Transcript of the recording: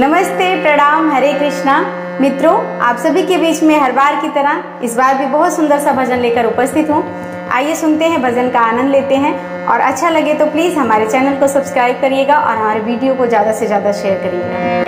नमस्ते, प्रणाम, हरे कृष्णा। मित्रों, आप सभी के बीच में हर बार की तरह इस बार भी बहुत सुंदर सा भजन लेकर उपस्थित हूँ। आइए सुनते हैं, भजन का आनंद लेते हैं। और अच्छा लगे तो प्लीज़ हमारे चैनल को सब्सक्राइब करिएगा और हमारे वीडियो को ज़्यादा से ज़्यादा शेयर करिएगा।